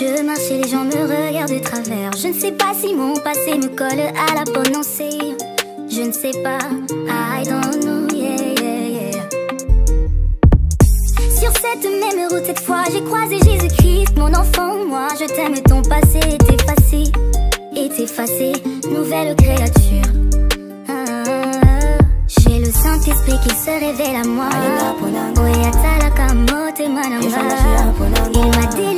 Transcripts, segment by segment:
Les gens me regardent de travers. Je ne sais pas si mon passé me colle à la prononcer. Je ne sais pas. I don't know, yeah, yeah, yeah. Sur cette même route, cette fois, j'ai croisé Jésus-Christ, mon enfant. Moi, je t'aime, ton passé est effacé. Est effacé, nouvelle créature. Ah, j'ai le Saint-Esprit qui se révèle à moi. Il m'a délivré,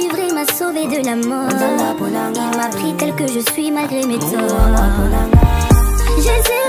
la mort. Il m'a pris tel que je suis malgré mes torts. Jésus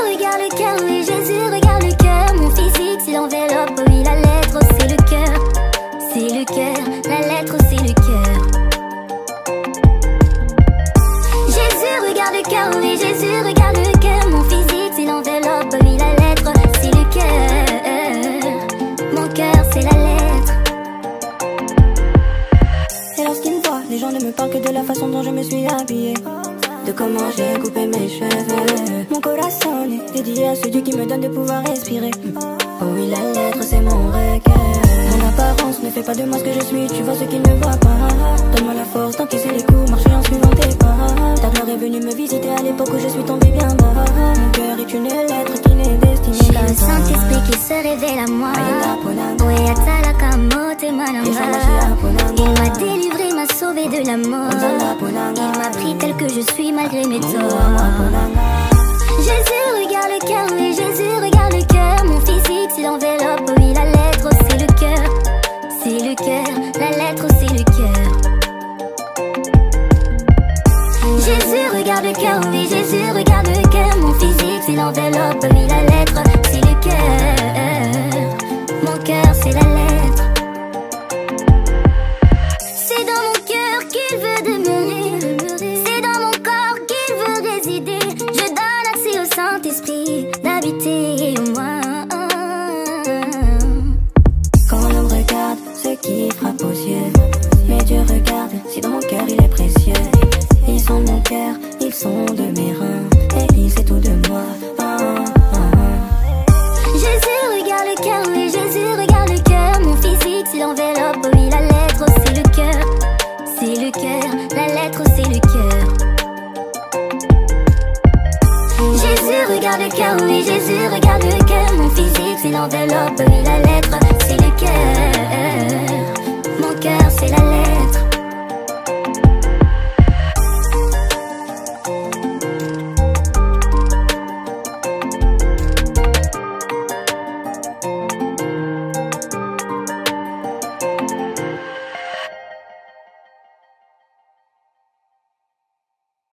ne me parlent que de la façon dont je me suis habillée de comment j'ai coupé mes cheveux. Mon corazon est dédié à ce Dieu qui me donne de pouvoir respirer. Oh oui, la lettre, c'est mon requin. Mon apparence ne fait pas de moi ce que je suis, tu vois ce qu'il ne voit pas. Donne-moi la force d'encaisser les coups, marcher en suivant tes pas. Ta gloire est venue me visiter à l'époque où je suis tombé bien bas. Mon cœur est une lettre qui n'est destinée qu'à le Saint-Esprit qui se révèle à moi. Il m'a délivré, m'a sauvé de la mort. Il m'a pris tel que je suis malgré mes torts. Jésus regarde le cœur, oui Jésus regarde le cœur. Mon physique c'est l'enveloppe, oui la lettre c'est le cœur. C'est le cœur, la lettre c'est le cœur. Jésus regarde le cœur, oui Jésus regarde le cœur. Mon physique c'est l'enveloppe, oui la lettre c'est le cœur. Mon cœur c'est la lettre. Regarde oui Jésus regarde le cœur. Mon physique c'est l'enveloppe, oui la lettre